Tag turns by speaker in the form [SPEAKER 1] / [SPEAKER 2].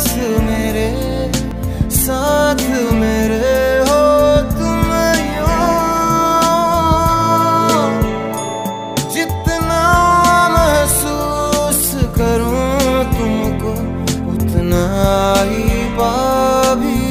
[SPEAKER 1] पास मेरे साथ मेरे हो तुम हो जितना महसूस करूँ तुमको उतना ही पाभी।